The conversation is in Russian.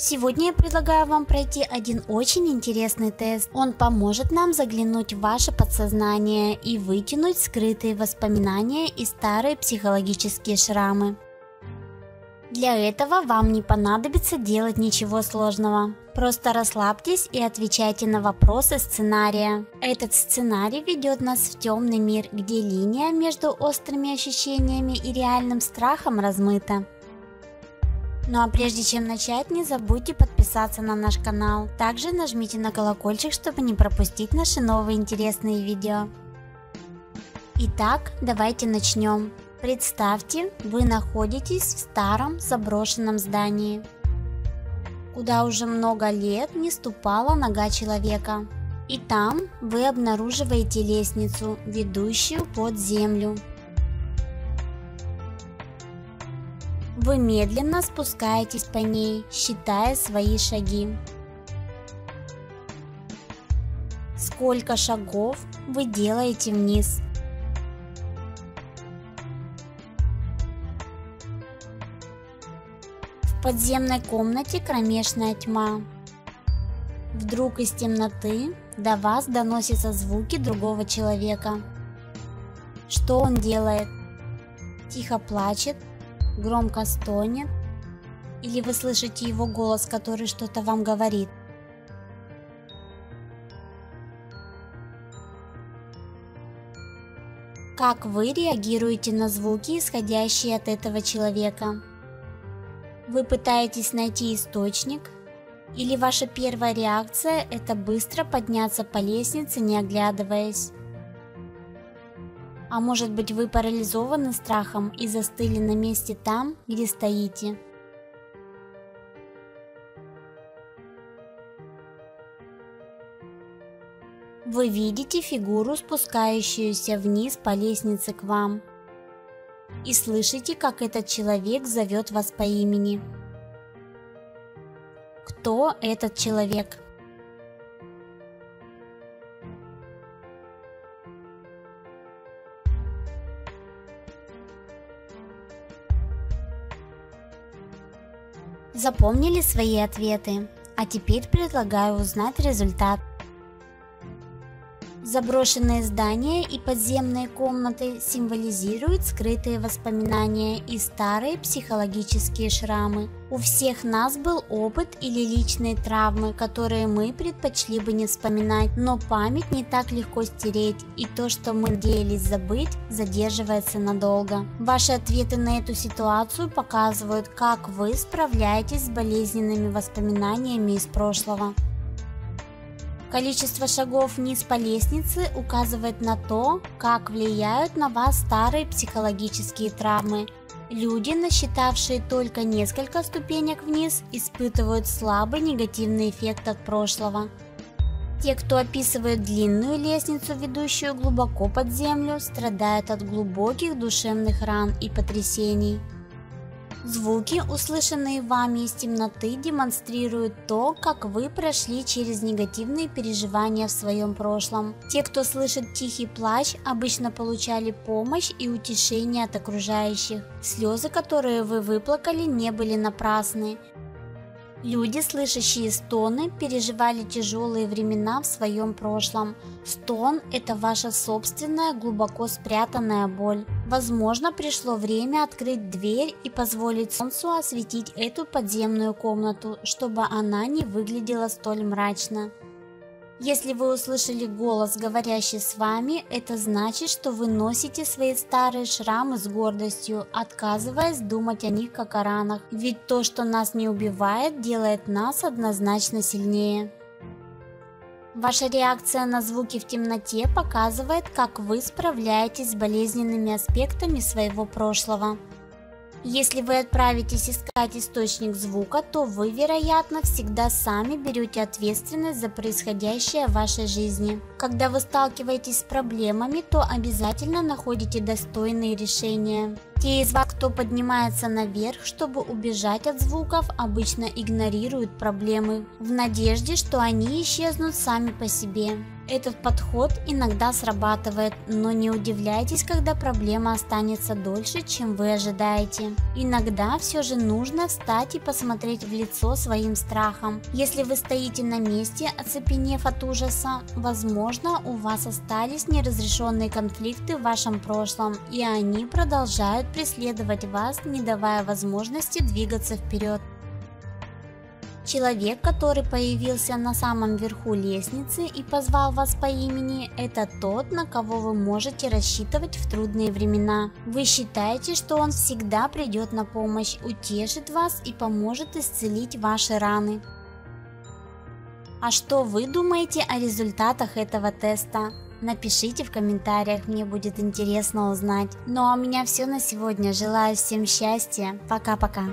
Сегодня я предлагаю вам пройти один очень интересный тест. Он поможет нам заглянуть в ваше подсознание и вытянуть скрытые воспоминания и старые психологические шрамы. Для этого вам не понадобится делать ничего сложного. Просто расслабьтесь и отвечайте на вопросы сценария. Этот сценарий ведет нас в темный мир, где линия между острыми ощущениями и реальным страхом размыта. Ну а прежде чем начать, не забудьте подписаться на наш канал. Также нажмите на колокольчик, чтобы не пропустить наши новые интересные видео. Итак, давайте начнем. Представьте, вы находитесь в старом заброшенном здании, куда уже много лет не ступала нога человека. И там вы обнаруживаете лестницу, ведущую под землю. Вы медленно спускаетесь по ней, считая свои шаги. Сколько шагов вы делаете вниз? В подземной комнате кромешная тьма. Вдруг из темноты до вас доносятся звуки другого человека. Что он делает? Тихо плачет громко стонет, или вы слышите его голос, который что-то вам говорит. Как вы реагируете на звуки, исходящие от этого человека? Вы пытаетесь найти источник, или ваша первая реакция – это быстро подняться по лестнице, не оглядываясь? А может быть вы парализованы страхом и застыли на месте там, где стоите? Вы видите фигуру, спускающуюся вниз по лестнице к вам. И слышите, как этот человек зовет вас по имени. Кто этот человек? Запомнили свои ответы? А теперь предлагаю узнать результат. Заброшенные здания и подземные комнаты символизируют скрытые воспоминания и старые психологические шрамы. У всех нас был опыт или личные травмы, которые мы предпочли бы не вспоминать, но память не так легко стереть, и то, что мы надеялись забыть, задерживается надолго. Ваши ответы на эту ситуацию показывают, как вы справляетесь с болезненными воспоминаниями из прошлого. Количество шагов вниз по лестнице указывает на то, как влияют на вас старые психологические травмы. Люди, насчитавшие только несколько ступенек вниз, испытывают слабый негативный эффект от прошлого. Те, кто описывает длинную лестницу, ведущую глубоко под землю, страдают от глубоких душевных ран и потрясений. Звуки, услышанные вами из темноты, демонстрируют то, как вы прошли через негативные переживания в своем прошлом. Те, кто слышит тихий плач, обычно получали помощь и утешение от окружающих. Слезы, которые вы выплакали, не были напрасны. Люди, слышащие стоны, переживали тяжелые времена в своем прошлом. Стон – это ваша собственная глубоко спрятанная боль. Возможно, пришло время открыть дверь и позволить солнцу осветить эту подземную комнату, чтобы она не выглядела столь мрачно. Если вы услышали голос, говорящий с вами, это значит, что вы носите свои старые шрамы с гордостью, отказываясь думать о них как о ранах. Ведь то, что нас не убивает, делает нас однозначно сильнее. Ваша реакция на звуки в темноте показывает, как вы справляетесь с болезненными аспектами своего прошлого. Если вы отправитесь искать источник звука, то вы, вероятно, всегда сами берете ответственность за происходящее в вашей жизни. Когда вы сталкиваетесь с проблемами, то обязательно находите достойные решения. Те из вас, кто поднимается наверх, чтобы убежать от звуков, обычно игнорируют проблемы, в надежде, что они исчезнут сами по себе. Этот подход иногда срабатывает, но не удивляйтесь, когда проблема останется дольше, чем вы ожидаете. Иногда все же нужно встать и посмотреть в лицо своим страхам. Если вы стоите на месте, оцепенев от ужаса, возможно у вас остались неразрешенные конфликты в вашем прошлом, и они продолжают преследовать вас, не давая возможности двигаться вперед. Человек, который появился на самом верху лестницы и позвал вас по имени, это тот, на кого вы можете рассчитывать в трудные времена. Вы считаете, что он всегда придет на помощь, утешит вас и поможет исцелить ваши раны. А что вы думаете о результатах этого теста? Напишите в комментариях, мне будет интересно узнать. Ну а у меня все на сегодня. Желаю всем счастья. Пока-пока.